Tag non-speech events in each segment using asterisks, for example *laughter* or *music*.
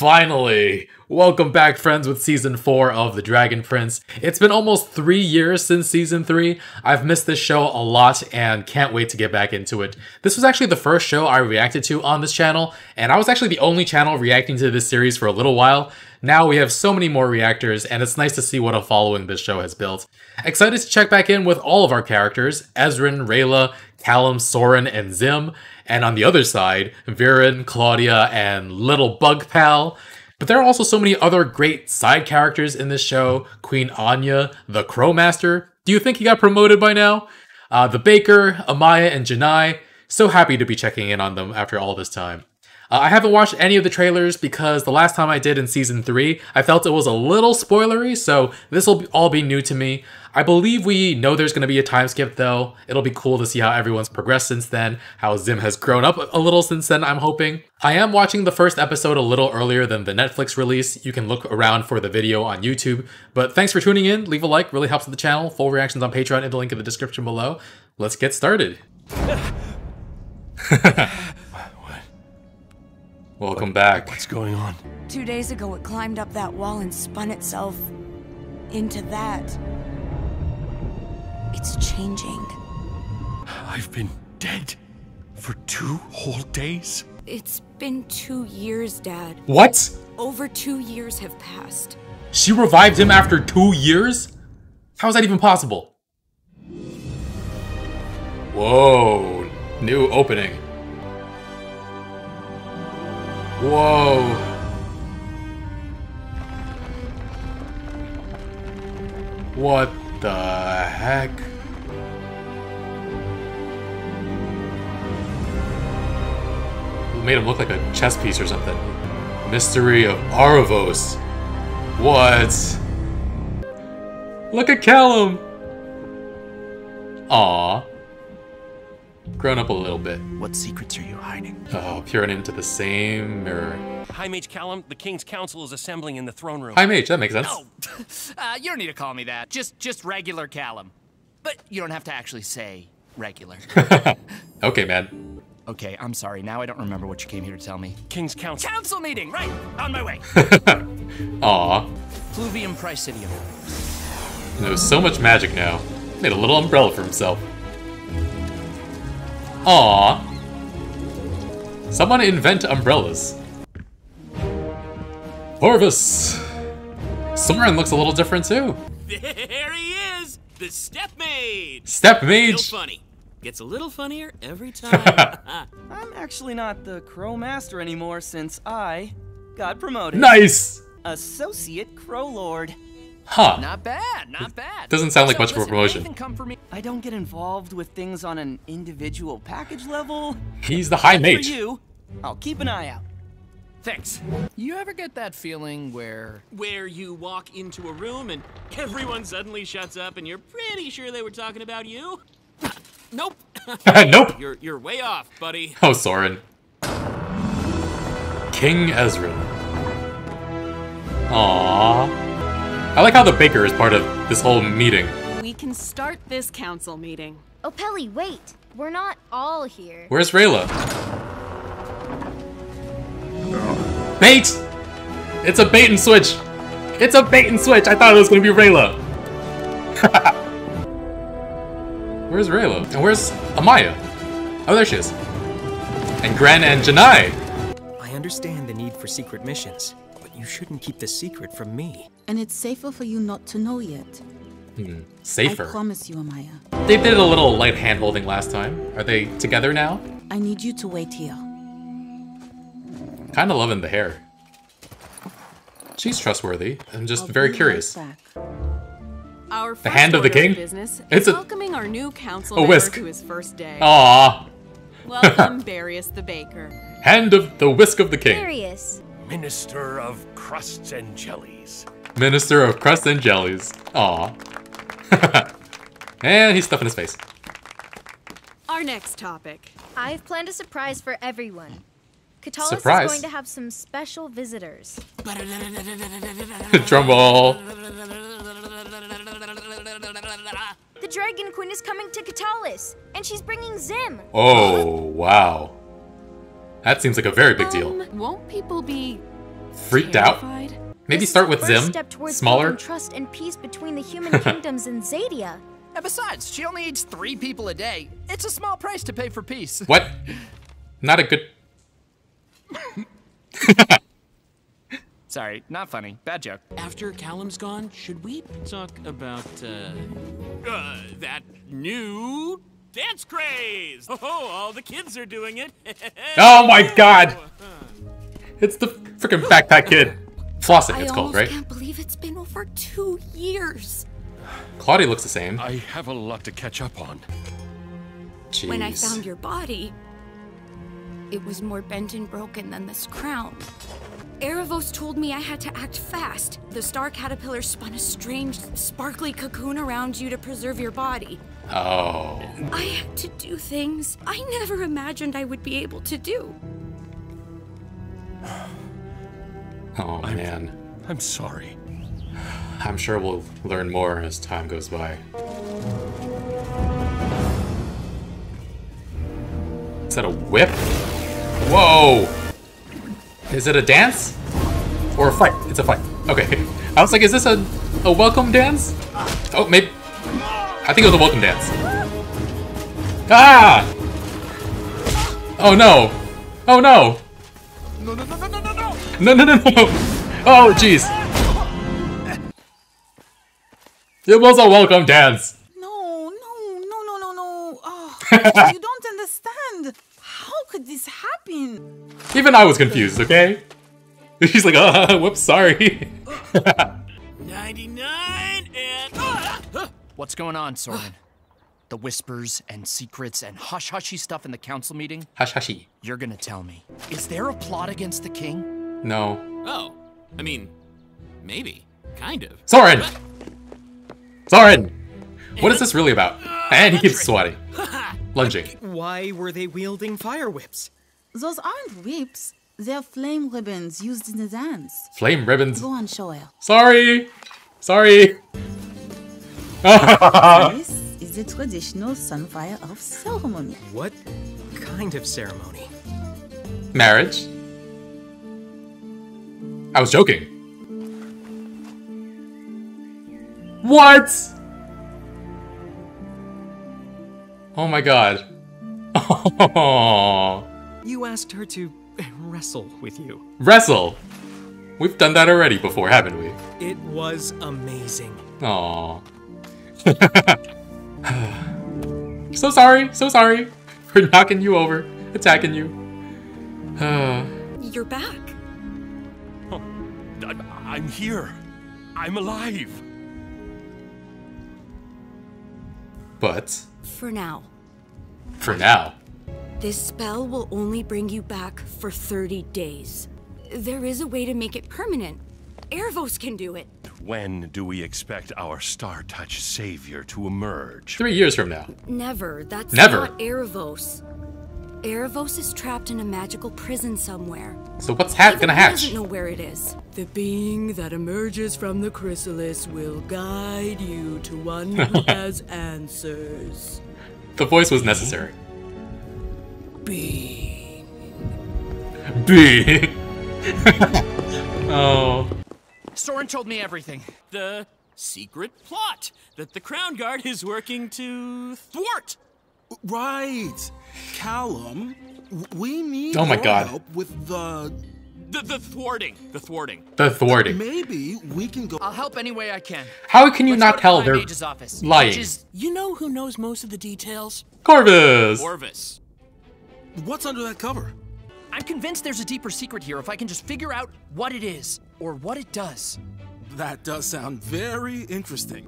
Finally! Welcome back, friends, with season 4 of The Dragon Prince. It's been almost three years since season 3. I've missed this show a lot and can't wait to get back into it. This was actually the first show I reacted to on this channel, and I was actually the only channel reacting to this series for a little while. Now we have so many more reactors, and it's nice to see what a following this show has built. Excited to check back in with all of our characters Ezran, Rayla, Callum, Soren, and Zym, and on the other side, Viren, Claudia, and Little Bug Pal. But there are also so many other great side characters in this show. Queen Aanya, the Crowmaster. Do you think he got promoted by now? Uh, the Baker, Amaya, and Janai. So happy to be checking in on them after all this time. Uh, I haven't watched any of the trailers because the last time I did in season 3, I felt it was a little spoilery, so this will all be new to me. I believe we know there's going to be a time skip though. It'll be cool to see how everyone's progressed since then, how Zym has grown up a little since then, I'm hoping. I am watching the first episode a little earlier than the Netflix release. You can look around for the video on YouTube. But thanks for tuning in. Leave a like, really helps the channel. Full reactions on Patreon in the link in the description below. Let's get started. *laughs* Welcome back. What's going on? Two days ago, it climbed up that wall and spun itself into that. It's changing. I've been dead for two whole days? It's been two years, Dad. What? Over two years have passed. She revived him after two years? How is that even possible? Whoa. New opening. Whoa. What the heck? Made him look like a chess piece or something. Mystery of Aaravos. What? Look at Callum! Aw. Grown up a little bit. What secrets are you hiding? Oh, peering into the same mirror. High Mage Callum, the King's Council is assembling in the throne room. High Mage, that makes sense. No, *laughs* uh, you don't need to call me that. Just, just regular Callum. But you don't have to actually say regular. *laughs* *laughs* okay, man. okay, I'm sorry. Now I don't remember what you came here to tell me. King's Council. Council meeting, right? On my way. Aw. Pluvium Praesidium. Knows so much magic now. Made a little umbrella for himself. Aw. Someone invent umbrellas. Orvis! Soren looks a little different too. There he is, the Step Mage. Step Real Mage! funny. Gets a little funnier every *laughs* time. *laughs* I'm actually not the Crow Master anymore since I got promoted. Nice! Associate Crow Lord. Huh. Not bad, not bad. Doesn't sound like So, much of a listen, promotion. come for me? I don't get involved with things on an individual package level. He's the High For you, I'll keep an eye out. Thanks. You ever get that feeling where Where you walk into a room and everyone suddenly shuts up and you're pretty sure they were talking about you? *laughs* nope. *laughs* nope! You're you're way off, buddy. *laughs* Oh, Soren. King Ezra. Aww. I like how the baker is part of this whole meeting. We can start this council meeting. Oh, Pelly, wait. We're not all here. Where's Rayla? Bait! It's a bait and switch! It's a bait and switch! I thought it was gonna be Rayla! *laughs* where's Rayla? And where's Amaya? Oh, there she is. And Gren and Janai! I understand the need for secret missions, but you shouldn't keep the secret from me. And it's safer for you not to know yet. Hmm, I safer. promise you, Amaya. They did a little light hand-holding last time. Are they together now? I need you to wait here. Kinda loving the hair. She's trustworthy. I'm just I'll very be right curious. back. Our The hand of the king? business It's a- welcoming our new council a whisk. to his first day. Aww. Welcome, *laughs* Barius the Baker. Hand of the whisk of the king. Darius. Minister of Crusts and Jellies. Minister of Crusts and jellies. Aw. *laughs* and he's stuffing his face. Our next topic. I've planned a surprise for everyone. Katolis Surprise? is going to have some special visitors. *laughs* Drum roll. The Dragon Queen is coming to Katolis, and she's bringing Zym. Oh, wow. That seems like a very big deal. Um, won't people be freaked out. Maybe This start with Zym. Step Smaller. building trust and peace between the human *laughs* kingdoms and Xadia. And besides, she only eats three people a day. It's a small price to pay for peace. What? Not a good. *laughs* Sorry, not funny. Bad joke. After Callum's gone, should we talk about, uh, uh, that new dance craze? *laughs* Oh, all the kids are doing it. *laughs* Oh my god! It's the freaking backpack kid. Flossin, I it's almost called, right? I can't believe it's been over two years. Claudia looks the same. I have a lot to catch up on. Jeez. When I found your body, it was more bent and broken than this crown. Aaravos told me I had to act fast. The star caterpillar spun a strange, sparkly cocoon around you to preserve your body. Oh. I had to do things I never imagined I would be able to do. Oh man. I'm sorry. I'm sure we'll learn more as time goes by. Is that a whip? Whoa! Is it a dance? Or a fight? It's a fight. Okay. *laughs* I was like, is this a, a welcome dance? Oh, maybe. I think it was a welcome dance. Ah! Oh no! Oh no! No, no, no, no, no, no, no! No, no, no, no! Oh, jeez! It was a welcome dance! No, no, no, no, no, no. Oh, you don't understand. How could this happen? *laughs* Even I was confused, okay? *laughs* She's like, uh, whoops, sorry. *laughs* 99 and. What's going on, Soren? the whispers and secrets and hush hushy stuff in the council meeting? Hush hushy. You're gonna tell me. Is there a plot against the king? No. Oh, I mean, maybe. Kind of. Soren! Soren! What is this really about? Uh, and he keeps swatting. *laughs* Lunging. Why were they wielding fire whips? Those aren't whips. They're flame ribbons used in the dance. Flame ribbons. Go on, Shoel. Sorry! Sorry! This *laughs* is the traditional Sunfire of ceremony. What kind of ceremony? Marriage? I was joking. What? Oh my god. Oh. *laughs* You asked her to wrestle with you. Wrestle. We've done that already before, haven't we? It was amazing. Aww. *sighs* so sorry, so sorry for knocking you over, attacking you. *sighs* You're back. Oh, I'm, I'm here. I'm alive. but For now. for now, This spell will only bring you back for 30 days. There is a way to make it permanent. Aaravos can do it. When do we expect our Star Touch savior to emerge? three years from now. Never. That's Never. not Aaravos. Aaravos is trapped in a magical prison somewhere. So what's ha- Even gonna he hatch? doesn't know where it is. The being that emerges from the chrysalis will guide you to one *laughs* who has answers. The voice was necessary. Be. B. *laughs* oh. Soren told me everything. The secret plot that the Crown Guard is working to thwart. Right. Callum, we need Oh my your God. help with the... The, the thwarting. The thwarting. The thwarting. Maybe we can go... I'll help any way I can. How can you Let's not tell High they're office, lying? which is- You know who knows most of the details? Corvus. Orvis. What's under that cover? I'm convinced there's a deeper secret here if I can just figure out what it is or what it does. That does sound very interesting.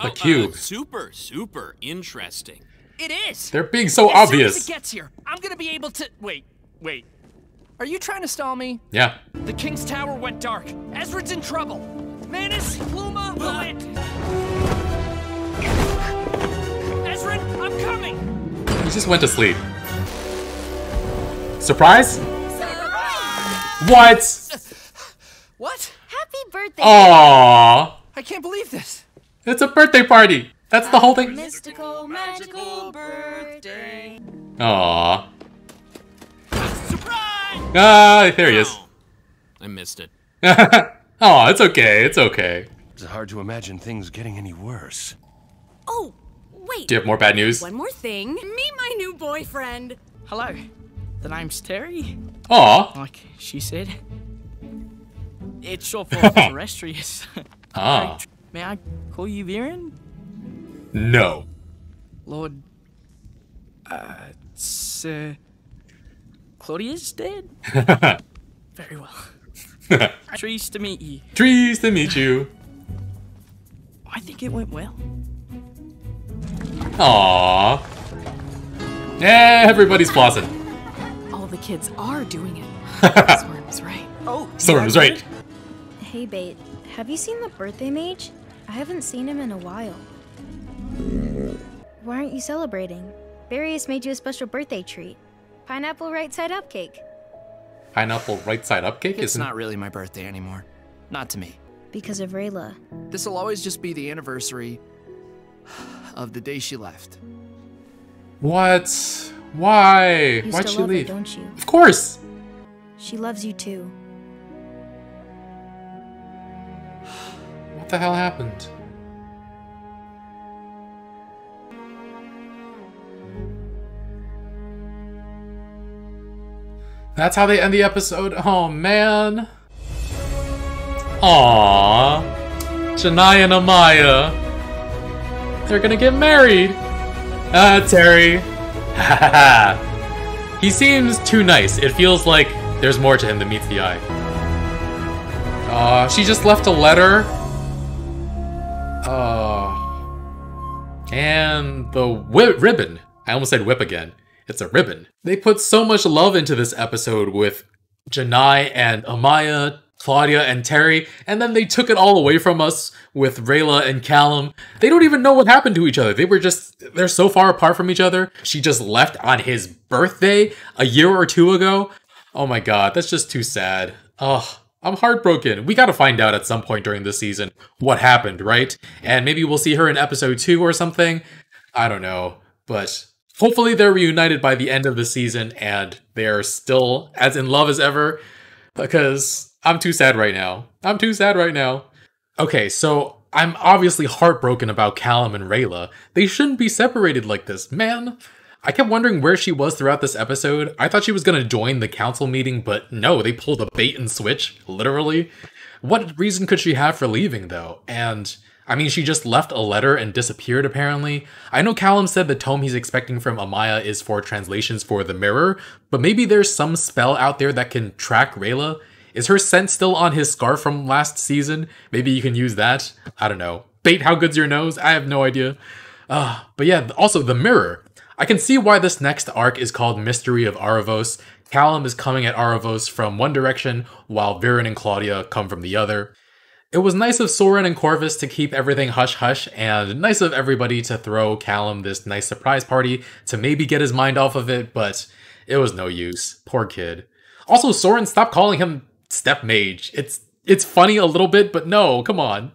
The Oh, cube. Uh, super, super interesting. It is. They're being so as Soon obvious. as it gets here, I'm gonna be able to. Wait, wait. Are you trying to stall me? Yeah. The King's Tower went dark. Ezra's in trouble. Manus, Luma, Lilith. Ezra, I'm coming. He just went to sleep. Surprise? What? What? Happy birthday! Aww. I can't believe this. It's a birthday party. That's the whole thing. Mystical, magical birthday. Aww. Ah, there he is. I missed it. *laughs* oh, it's okay. It's okay. It's hard to imagine things getting any worse. Oh, wait. Do you have more bad news? One more thing. Meet my new boyfriend. Hello. The name's Terry. Aw. Like she said. It's short *laughs* for terrestrius. *laughs* Ah. May I call you Viren? No. Lord. Uh, Sir. Claudia's dead? *laughs* Very well. Trees to meet you. Trees to meet you. I think it went well. Aww. Yeah, everybody's flossing. All the kids are doing it. *laughs* Swerve's right. Oh, Soren was right. Hey, Bait, have you seen the birthday mage? I haven't seen him in a while. Why aren't you celebrating? Barius made you a special birthday treat. Pineapple right side up cake. Pineapple right side up cake? It's Isn't not really my birthday anymore. Not to me. Because of Rayla. This'll always just be the anniversary *sighs* of the day she left. What? Why? You Why'd she leave? her, don't you? Of course. She loves you too. What the hell happened? That's how they end the episode. Oh man. Aww. Janai and Amaya. They're gonna get married. Ah, Terry. *laughs* he seems too nice. It feels like there's more to him than meets the eye. Uh, she just left a letter. Uh, and the ribbon. I almost said whip again. It's a ribbon. They put so much love into this episode with Janai and Amaya, Claudia and Terry, and then they took it all away from us with Rayla and Callum. They don't even know what happened to each other. They were just, they're so far apart from each other. She just left on his birthday a year or two ago. Oh my god, that's just too sad. Ugh. I'm heartbroken. We gotta find out at some point during this season what happened, right? And maybe we'll see her in episode two or something. I don't know. But hopefully they're reunited by the end of the season and they're still as in love as ever. Because I'm too sad right now. I'm too sad right now. Okay, so I'm obviously heartbroken about Callum and Rayla. They shouldn't be separated like this, man. I kept wondering where she was throughout this episode. I thought she was gonna join the council meeting, but no, they pulled a bait and switch, literally. What reason could she have for leaving, though? And, I mean, she just left a letter and disappeared, apparently. I know Callum said the tome he's expecting from Amaya is for translations for the mirror, but maybe there's some spell out there that can track Rayla. Is her scent still on his scarf from last season? Maybe you can use that? I don't know. Bait, how good's your nose? I have no idea. Uh, but yeah, also the mirror. I can see why this next arc is called Mystery of Aaravos. Callum is coming at Aaravos from one direction, while Viren and Claudia come from the other. It was nice of Soren and Corvus to keep everything hush hush, and nice of everybody to throw Callum this nice surprise party to maybe get his mind off of it, but it was no use. Poor kid. Also, Soren, stop calling him Step Mage. It's it's funny a little bit, but no, come on.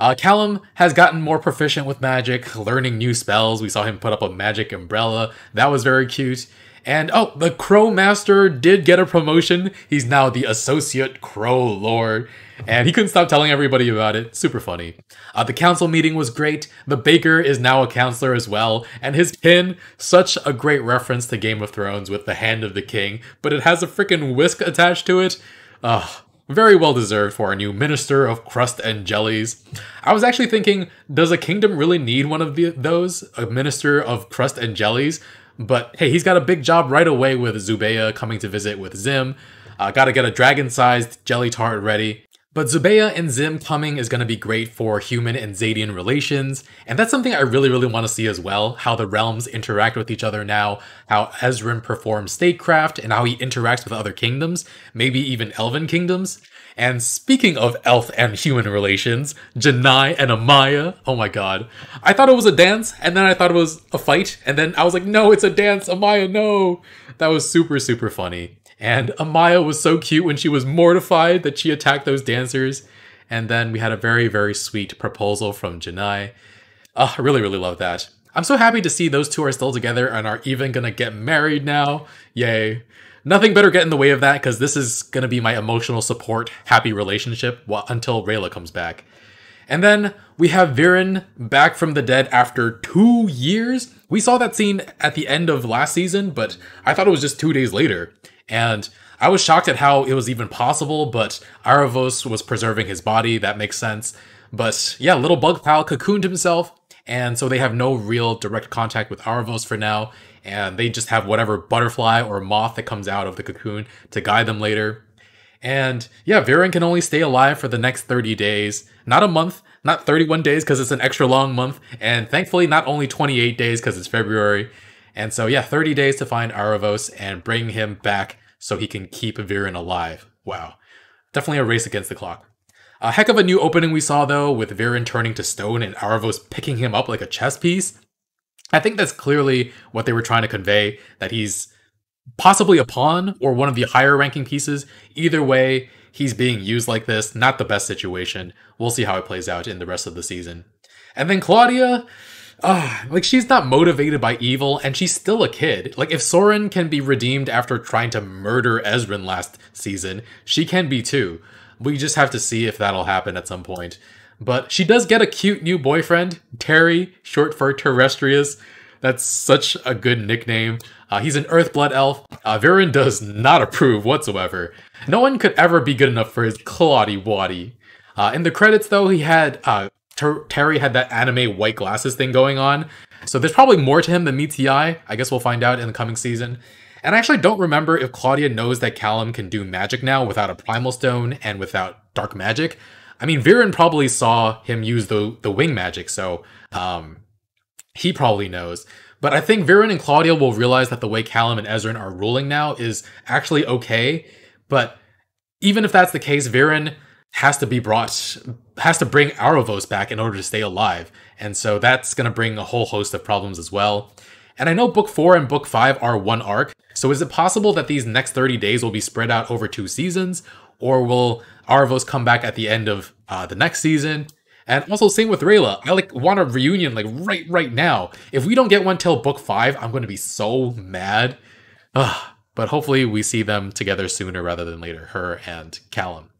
Uh, Callum has gotten more proficient with magic, learning new spells. We saw him put up a magic umbrella. That was very cute. And oh, the Crow Master did get a promotion. He's now the Associate Crow Lord. And he couldn't stop telling everybody about it. Super funny. Uh, the council meeting was great. The baker is now a counselor as well. And his pin, such a great reference to Game of Thrones with the hand of the king, but it has a freaking whisk attached to it. Ugh, very well deserved for a new minister of crust and jellies. I was actually thinking, does a kingdom really need one of the, those? A minister of crust and jellies? But hey, he's got a big job right away with Zubeia coming to visit with Zym. Uh, gotta get a dragon sized jelly tart ready. But Zubeia and Zym coming is going to be great for human and Xadian relations, and that's something I really, really want to see as well how the realms interact with each other now, how Ezran performs statecraft, and how he interacts with other kingdoms, maybe even elven kingdoms. And speaking of elf and human relations, Janai and Amaya, oh my god. I thought it was a dance, and then I thought it was a fight, and then I was like, no, it's a dance, Amaya, no! That was super, super funny. And Amaya was so cute when she was mortified that she attacked those dancers. And then we had a very, very sweet proposal from Janai. Oh, I really, really love that. I'm so happy to see those two are still together and are even gonna get married now. Yay. nothing better get in the way of that because this is to be my emotional support, happy relationship until Rayla comes back. And then we have Viren back from the dead after two years. We saw that scene at the end of last season, but I thought it was just two days later. And I was shocked at how it was even possible, but Aaravos was preserving his body. That makes sense. But yeah, little bug pal cocooned himself, and so they have no real direct contact with Aaravos for now, and they just have whatever butterfly or moth that comes out of the cocoon to guide them later. And yeah, Viren can only stay alive for the next 30 days, not a month, not 31 days because it's an extra long month, and thankfully not only 28 days because it's February. And so yeah, 30 days to find Aaravos and bring him back so he can keep Viren alive. Wow. Definitely a race against the clock. A heck of a new opening we saw though, with Viren turning to stone and Aaravos picking him up like a chess piece. I think that's clearly what they were trying to convey, that he's possibly a pawn or one of the higher ranking pieces. Either way, he's being used like this, not the best situation. We'll see how it plays out in the rest of the season. And then Claudia, uh, like she's not motivated by evil and she's still a kid. Like if Soren can be redeemed after trying to murder Ezran last season, she can be too. We just have to see if that'll happen at some point. But she does get a cute new boyfriend, Terry, short for Terrestrius. That's such a good nickname. Uh, he's an Earthblood elf. Uh, Viren does not approve whatsoever. No one could ever be good enough for his Claudie Waddy. Uh, in the credits, though, he had uh, Ter Terry had that anime white glasses thing going on. So there's probably more to him than meets the eye. I guess we'll find out in the coming season. And I actually don't remember if Claudia knows that Callum can do magic now without a primal stone and without dark magic. I mean, Viren probably saw him use the the wing magic, so um, he probably knows. But I think Viren and Claudia will realize that the way Callum and Ezran are ruling now is actually okay. But even if that's the case, Viren has to be brought, has to bring Aaravos back in order to stay alive. And so that's going to bring a whole host of problems as well. And I know book 4 and book 5 are one arc, so is it possible that these next 30 days will be spread out over two seasons? Or will Aaravos come back at the end of uh, the next season? And also same with Rayla. I like want a reunion like right right now. If we don't get one till book 5, I'm going to be so mad. Ugh. But hopefully we see them together sooner rather than later, her and Callum.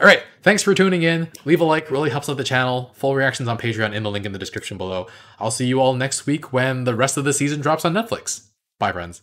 All right, thanks for tuning in. Leave a like, really helps out the channel. Full reactions on Patreon in the link in the description below. I'll see you all next week when the rest of the season drops on Netflix. Bye, friends.